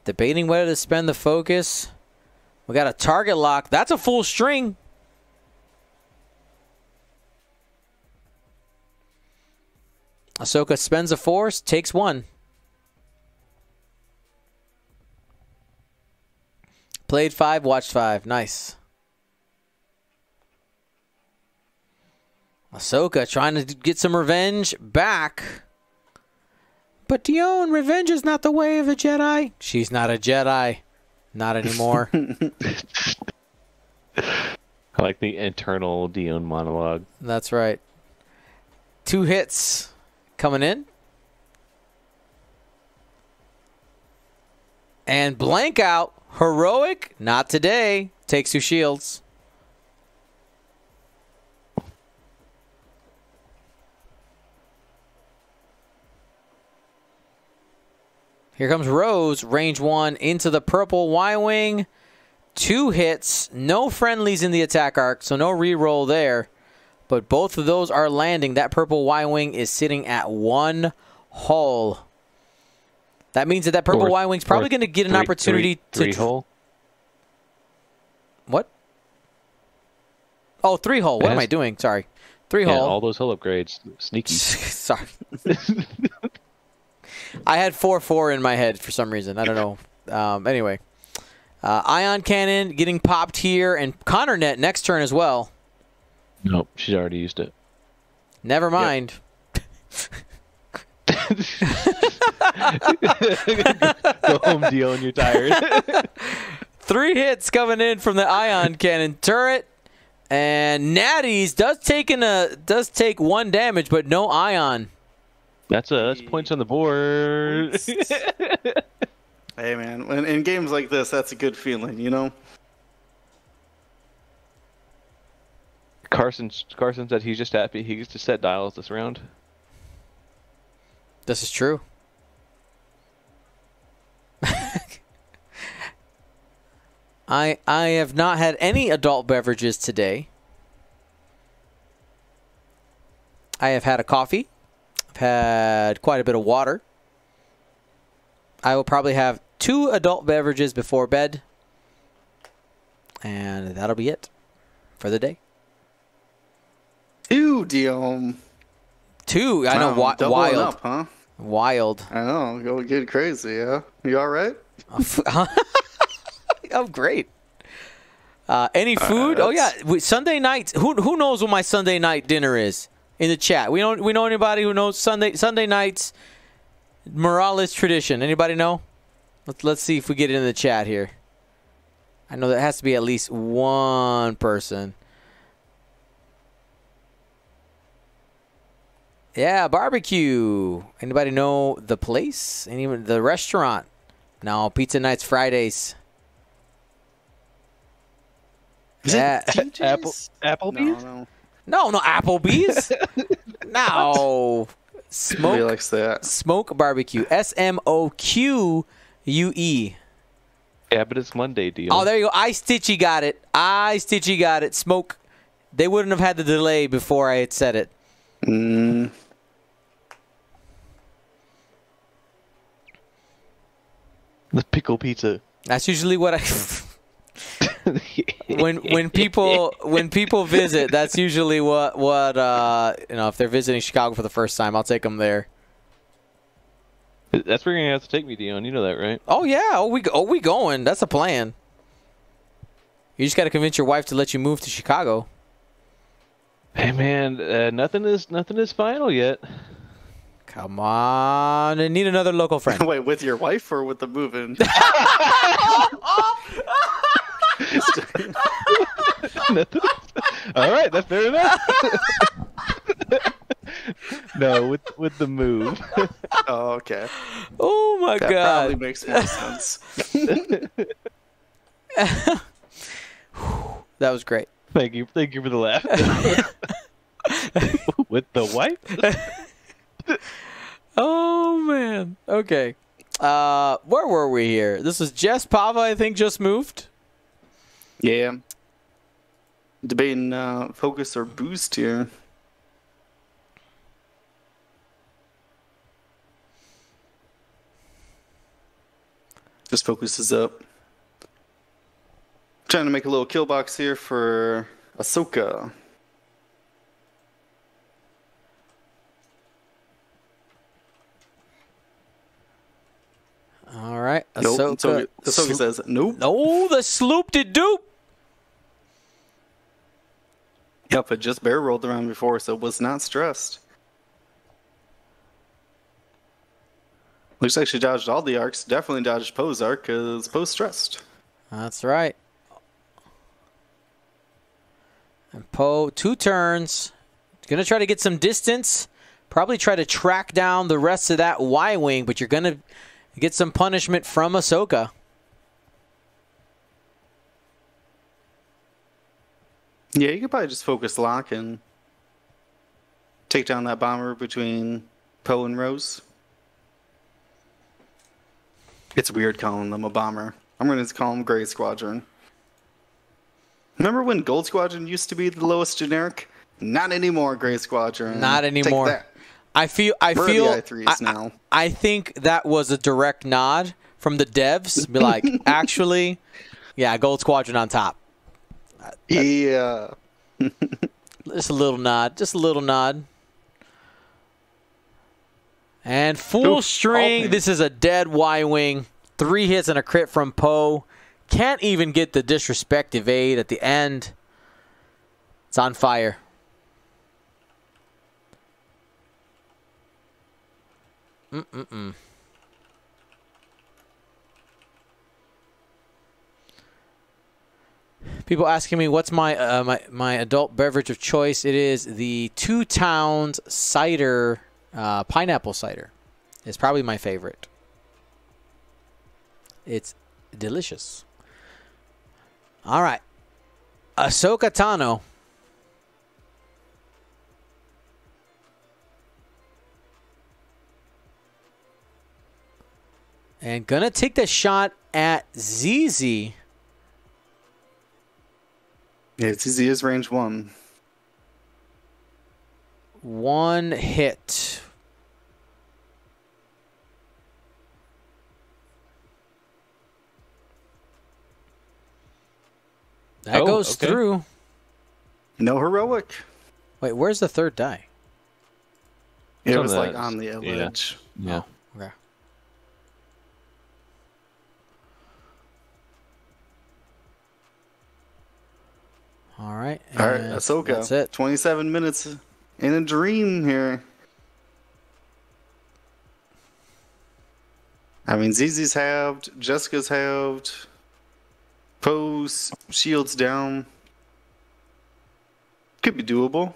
Debating whether to spend the focus. We got a target lock. That's a full string. Ahsoka spends a force, takes one. Played five, watched five. Nice. Ahsoka trying to get some revenge back. But Dion, revenge is not the way of a Jedi. She's not a Jedi. Not anymore. *laughs* I like the internal Dion monologue. That's right. Two hits coming in. And blank out. Heroic. Not today. Takes two shields. Here comes Rose, range one into the purple Y Wing. Two hits, no friendlies in the attack arc, so no reroll there. But both of those are landing. That purple Y Wing is sitting at one hull. That means that that purple Or- Y Wing's probably going to get an three- opportunity three, three to. hole. What? Oh, three hole. What am I doing? Sorry. Three Yeah, hole. all those hull upgrades, sneaky. *laughs* Sorry. I had 4 4 in my head for some reason. I don't know. Um, anyway. Uh, Ion Cannon getting popped here, and Conner Net next turn as well. Nope, she's already used it. Never mind. *laughs* Go home, and You're tired. *laughs* Three hits coming in from the Ion Cannon turret. And Natty's does take in a does take one damage, but no ion. that's a that's points on the board. *laughs* Hey man, when in games like this, that's a good feeling, you know. Carson Carson said he's just happy he gets to set dials this round. This is true. I I have not had any adult beverages today. I have had a coffee. I've had quite a bit of water. I will probably have two adult beverages before bed. And that'll be it for the day. Ew, Dion. Two, I know, Wow, wi- wild, up, huh? wild. I know, go get crazy, yeah. You all right? *laughs* *laughs* oh, great. Uh, any food? oh yeah, Sunday night. Who who knows what my Sunday night dinner is in the chat? We don't. We know anybody who knows Sunday Sunday nights Morales tradition. Anybody know? Let's let's see if we get it in the chat here. I know there has to be at least one person. Yeah, barbecue. Anybody know the place? Anyone the restaurant? No, pizza nights Fridays. Is Yeah. it TJ's? *laughs* Apple Applebee's. No, no. No, no Applebee's. *laughs* no. Nobody Smoque likes that. Smoque Barbecue. S M O Q U E. Yeah, but it's Monday, Dion. Oh, there you go. I Stitchy got it. I Stitchy got it. Smoque. They wouldn't have had the delay before I had said it. Mm, the pickle pizza. That's usually what I *laughs* when when people when people visit, that's usually what what uh you know if they're visiting Chicago for the first time, I'll take them there. That's where you're gonna have to take me, Dion. You know that, right? Oh yeah, oh we oh we going. That's a plan. You just got to convince your wife to let you move to Chicago. Hey man, uh, nothing is nothing is final yet. Come on, I need another local friend. *laughs* wait, with your wife or with the moving? *laughs* *laughs* All right, that's fair enough. no, with with the move. oh, okay. Oh my That god. probably makes more sense. That was great. Thank you, thank you for the laugh. *laughs* with the wife. *laughs* Oh man. Okay. Uh where were we here? This is Jess Pava, I think, just moved. Yeah. Debating uh, focus or boost here. Just focuses up. Trying to make a little kill box here for Ahsoka. All right. Nope. Ahsoka. Ahsoka, Ahsoka says nope. Oh, the sloop did doop. Yep, it just bear rolled around before, so it was not stressed. Looks like she dodged all the arcs. Definitely dodged Poe's arc because Poe's stressed. That's right. And Poe, two turns. Going to try to get some distance. Probably try to track down the rest of that Y wing, but you're going to get some punishment from Ahsoka. Yeah, you could probably just focus lock and take down that bomber between Poe and Rose. It's weird calling them a bomber. I'm going to call them Gray Squadron. Remember when Gold Squadron used to be the lowest generic? Not anymore, Gray Squadron. Not anymore. I feel. I Where are feel. i3s now? I think that was a direct nod from the devs. Be *laughs* like, actually, yeah, Gold Squadron on top. Uh, uh, yeah. Just a little nod. Just a little nod. And full Oof, string. This is a dead Y wing. Three hits and a crit from Poe. Can't even get the disrespect evade at the end. It's on fire. Mm-mm-mm. People asking me what's my uh, my my adult beverage of choice. It is the Two Towns cider, uh, pineapple cider. It's probably my favorite. It's delicious. All right, Ahsoka Tano. And gonna take the shot at ZZ. Yeah, it's easy as range one. One hit. That Oh, goes okay. through. No heroic. Wait, where's the third die? It was the- like on the edge. Yeah. Oh, okay. All right. All right, and Ahsoka. That's it. 27 minutes in a dream here. I mean, ZZ's halved, Jessica's halved, Poe's shields down. Could be doable.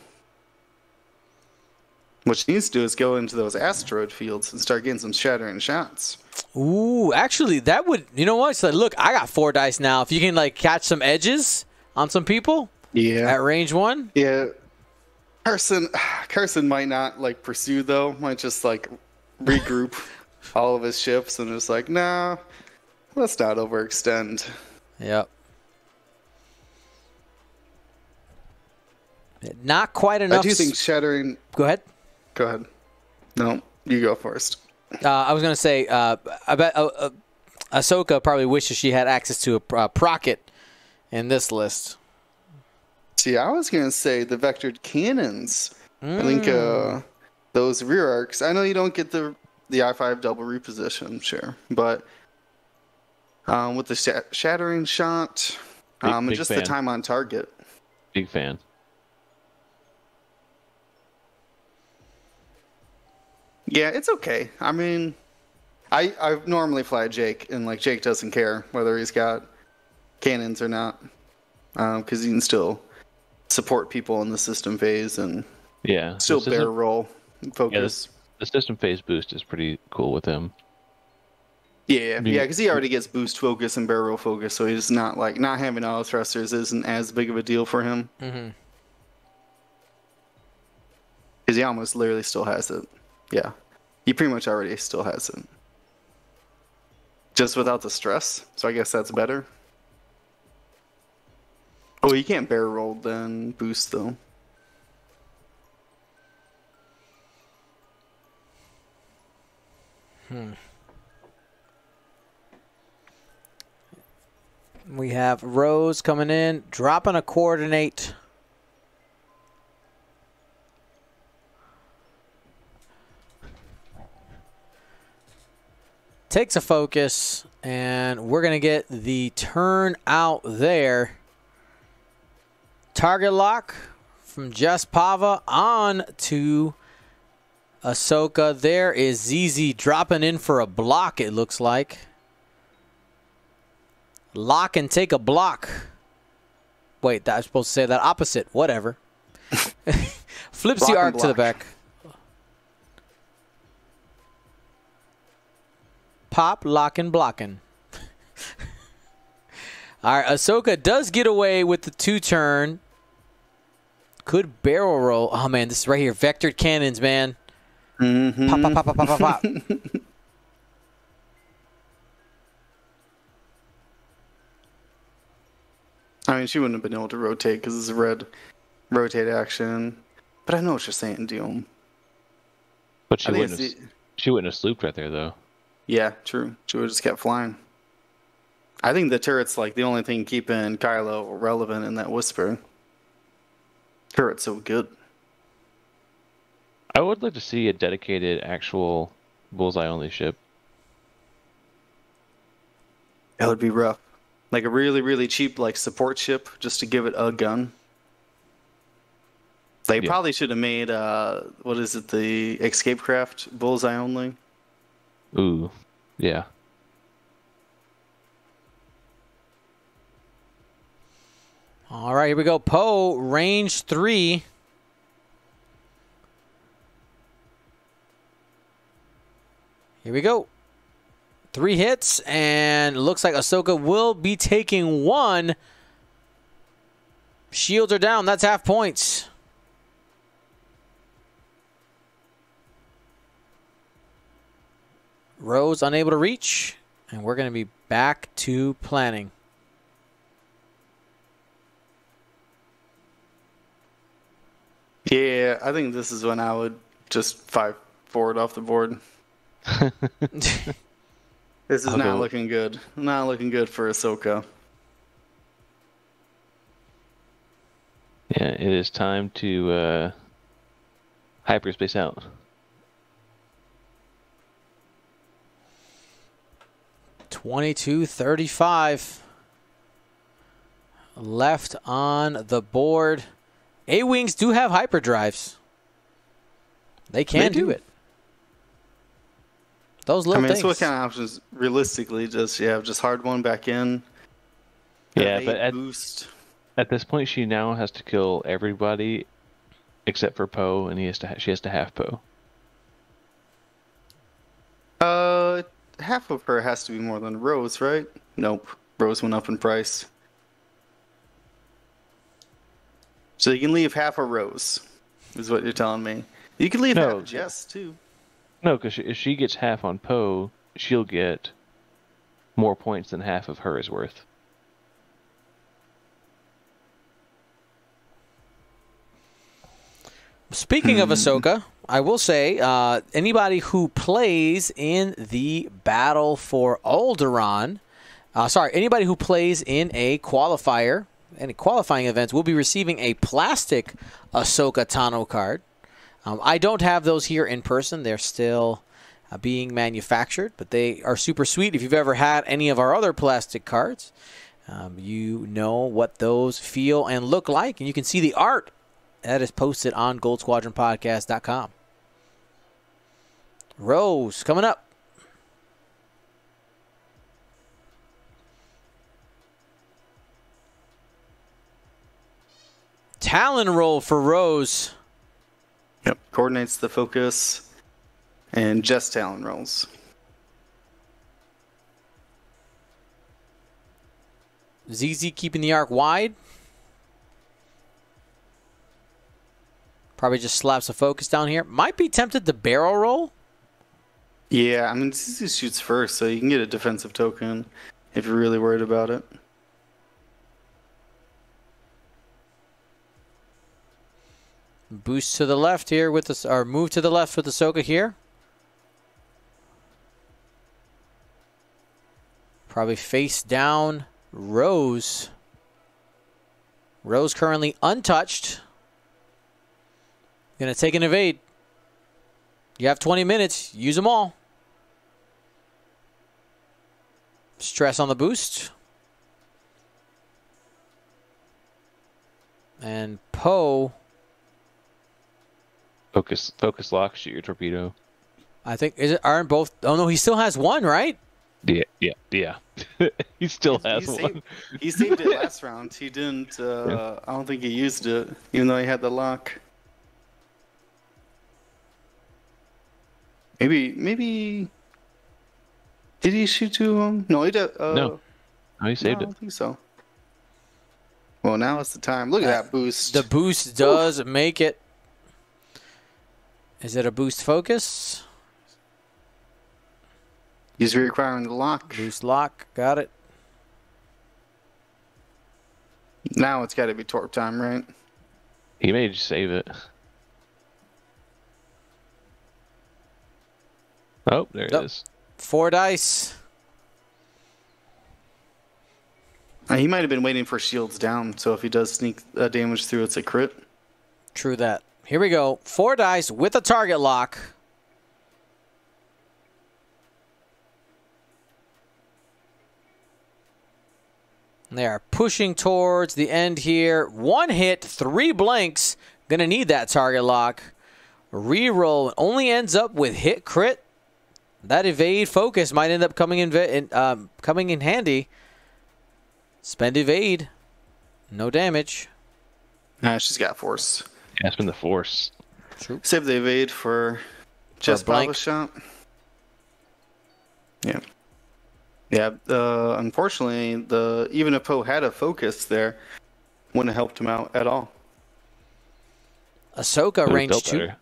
What she needs to do is go into those asteroid fields and start getting some shattering shots. Ooh, actually, that would. You know what? Like, look, I got four dice now. If you can like catch some edges on some people Yeah. at range one, Yeah. Carson *sighs* Carson might not like pursue though, might just like regroup *laughs* all of his ships and just like, nah, let's not overextend. Yep. Not quite enough. I do think shattering Go ahead. go ahead. No, you go first. Uh, I was gonna say, uh, I bet uh, uh, Ahsoka probably wishes she had access to a uh, Procket in this list. See, I was gonna say the vectored cannons. I think uh those rear arcs. I know you don't get the the I five double reposition, sure, but um, with the sha- shattering shot, Big- um, and just fan. the time on target. Big fan. Yeah, it's okay. I mean, I I normally fly Jake, and like Jake doesn't care whether he's got cannons or not, because he can still support people in the system phase and Yeah. still bear roll yeah, focus. the, the system phase boost is pretty cool with him. Yeah, yeah, because he already gets boost focus and barrel focus, so he's not like not having auto thrusters isn't as big of a deal for him. Mm-hmm. Because he almost literally still has it. Yeah, he pretty much already still has it, just without the stress. So I guess that's better. Oh, you can't barrel roll then boost though. We have Rose coming in, dropping a coordinate. Takes a focus, and we're going to get the turn out there. Target lock from Jess Pava on to Ahsoka. There is ZZ dropping in for a block, it looks like. Lock and take a block. Wait, that, I was supposed to say that opposite. Whatever. *laughs* Flips Block the arc to the back. Pop, lock, and blocking. *laughs* All right, Ahsoka does get away with the two turn. could barrel roll. Oh man, this is right here. Vectored cannons, man. Mm-hmm. Pop, pop, pop, pop, pop, pop, pop. *laughs* I mean, she wouldn't have been able to rotate because it's a red rotate action. But I know what you're saying, Doom. But she wouldn't. Have, the- she wouldn't have slooped right there though. Yeah, true. She would have just kept flying. I think the turret's like the only thing keeping Kylo relevant in that whisper. Turret's so good. I would like to see a dedicated actual bullseye only ship. That would be rough. Like a really, really cheap like support ship just to give it a gun. They Yeah. probably should have made uh what is it, the escape craft bullseye only. Ooh, yeah. All right, here we go. Poe, range three. Here we go. Three hits, and looks like Ahsoka will be taking one. Shields are down. That's half points. Rose unable to reach, and we're going to be back to planning. Yeah, I think this is when I would just five forward off the board. *laughs* This is I'll not go- looking good. Not looking good for Ahsoka. Yeah, it is time to uh, hyperspace out. Twenty-two thirty-five left on the board. A wings do have hyperdrives. They can They do. do. it. Those I little mean, things. so what kind of options realistically just you have just hard one back in. Yeah, but at, boost. at this point, she now has to kill everybody except for Poe, and he has to ha- she has to half Poe. Uh, half of her has to be more than Rose, right? Nope. Rose went up in price. So you can leave half a Rose, is what you're telling me. You can leave No. half a Jess too. No, because if she gets half on Poe, she'll get more points than half of her is worth. Speaking of Ahsoka, I will say uh, anybody who plays in the battle for Alderaan, uh, sorry, anybody who plays in a qualifier, any qualifying events, will be receiving a plastic Ahsoka Tano card. Um, I don't have those here in person; they're still uh, being manufactured, but they are super sweet. If you've ever had any of our other plastic cards, um, you know what those feel and look like, and you can see the art that is posted on goldsquadronpodcast.com. Rose coming up. Talon roll for Rose. Yep. Coordinates the focus, and just Talon rolls. ZZ keeping the arc wide. Probably just slaps a focus down here. Might be tempted to barrel roll. Yeah, I mean, ZZ shoots first, so you can get a defensive token if you're really worried about it. Boost to the left here with this, or move to the left with Ahsoka here. Probably face down Rose. Rose currently untouched. Gonna take an evade. You have 20 minutes. Use them all. Stress on the boost. And Poe. Focus, focus lock, shoot your torpedo. I think is it aren't both oh no, he still has one, right? Yeah, yeah, yeah. *laughs* he still has he, one. saved, he saved it *laughs* last round. He didn't. Uh, I don't think he used it, even though he had the lock. Maybe, maybe. Did he shoot two of them? No, he did. Uh, No. He no, I saved it. don't think so. Well, now is the time. Look at that boost. The boost does make it. Is it a boost focus? He's requiring the lock. Boost lock. Got it. Now it's got to be torp time, right? He may just save it. Oh, there Nope. it is. Four dice. Uh, he might have been waiting for shields down, so if he does sneak uh, damage through, it's a crit. True that. Here we go. Four dice with a target lock. They are pushing towards the end here. One hit, three blinks. Gonna need that target lock. Reroll only ends up with hit crit. That evade focus might end up coming in, in um, coming in handy. Spend evade, no damage. Nah, she's got force. Yeah, it's been the force. Save the evade for just blank. Pava shot. Yeah. Yeah, uh, unfortunately, the even if Poe had a focus there, wouldn't have helped him out at all. Ahsoka Could've range built two. better.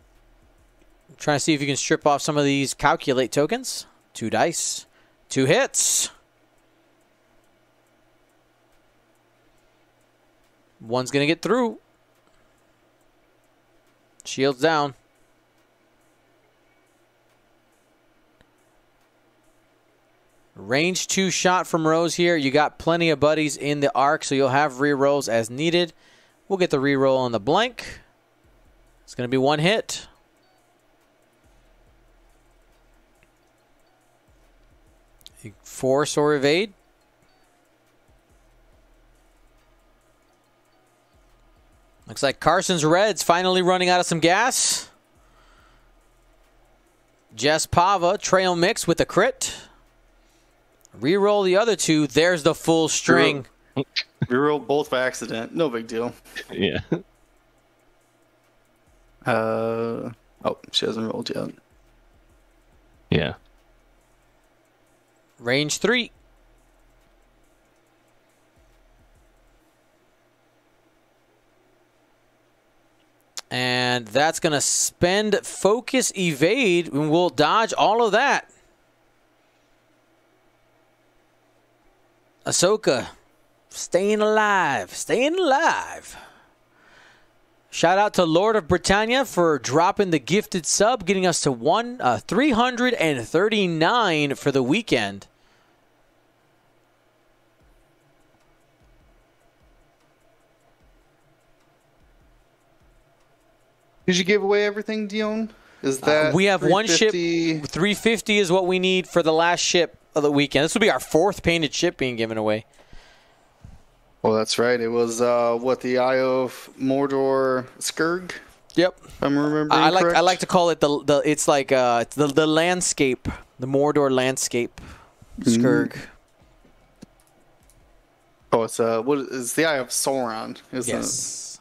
Trying to see if you can strip off some of these calculate tokens. Two dice. Two hits. One's going to get through. Shields down. Range two shot from Rose here. You got plenty of buddies in the arc, so you'll have rerolls as needed. We'll get the reroll on the blank. It's going to be one hit. Force or evade. Looks like Carson's Reds finally running out of some gas. Jess Pava, trail mix with a crit. Reroll the other two. There's the full string. We rolled both by accident. No big deal. Yeah. Uh oh, she hasn't rolled yet. yeah. Range three. And that's going to spend focus evade, and we'll dodge all of that. Ahsoka, staying alive, staying alive. Shout out to Lord of Britannia for dropping the gifted sub, getting us to one uh, 339 for the weekend. Did you give away everything, Dion? Is that Uh, we have one ship. 350? 350 is what we need for the last ship of the weekend. This will be our fourth painted ship being given away. Well, that's right. It was uh, what the Eye of Mordor Skurg. Yep. I'm remembering I like correct. I like to call it the the it's like uh the the landscape, the Mordor landscape. Skurg. Oh, it's uh, what is the Eye of Sauron? Isn't Yes.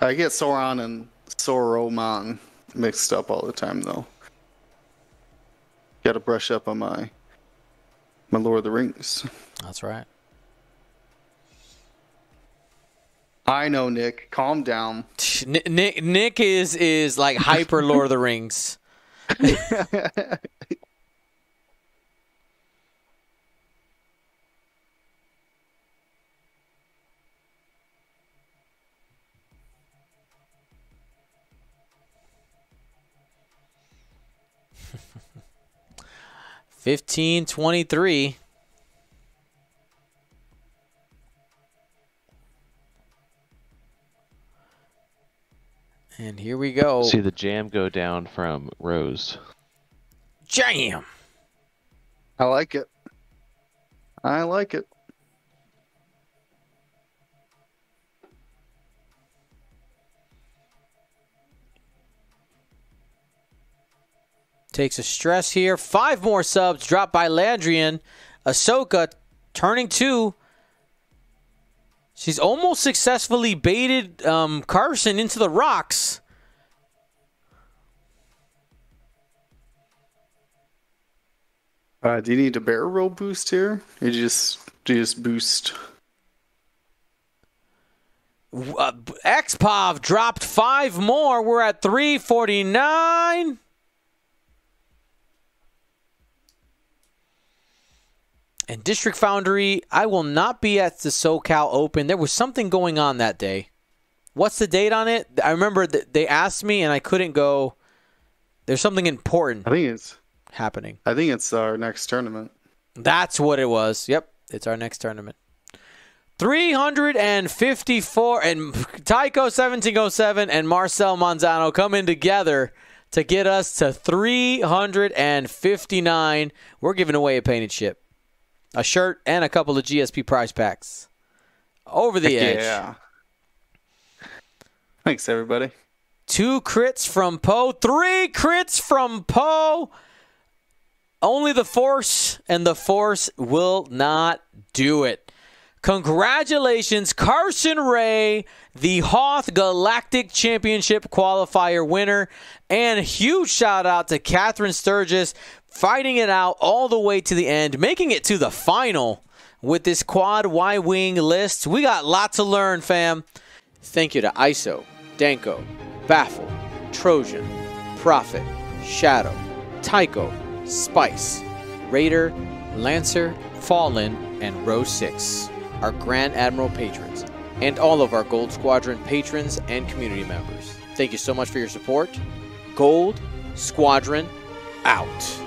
it? I get Sauron and Sauron mixed up all the time, though. Got to brush up on my my Lord of the Rings. That's right. I know, Nick. Calm down. Nick Nick, Nick is is like hyper Lord of the Rings. *laughs* Fifteen twenty three. And here we go. See the jam go down from Rose. Jam. I like it. I like it. Takes a stress here. Five more subs dropped by Landrian. Ahsoka turning two. She's almost successfully baited um, Carson into the rocks. Uh, do you need a barrel roll boost here? Or you just do you just boost? Uh, Xpov dropped five more. We're at 349. And District Foundry, I will not be at the SoCal Open. There was something going on that day. What's the date on it? I remember that they asked me and I couldn't go. There's something important I think it's happening. I think it's our next tournament. That's what it was. Yep, it's our next tournament. 354 and *laughs* Tycho 1707 and Marcel Manzano coming together to get us to 359. We're giving away a painted ship, a shirt, and a couple of GSP prize packs. Over the edge. Yeah. Thanks everybody. Two crits from Poe, three crits from Poe. Only the Force, and the Force will not do it. Congratulations, Carson Wray, the Hoth Galactic Championship qualifier winner. And huge shout out to Catherine Sturgis fighting it out all the way to the end, making it to the final with this quad Y Wing list. We got lots to learn, fam. Thank you to ISO, Danko, Baffle, Trojan, Prophet, Shadow, Tycho, Spice, Raider, Lancer, Fallen, and Row 6, our Grand Admiral patrons, and all of our Gold Squadron patrons and community members. Thank you so much for your support. Gold Squadron out.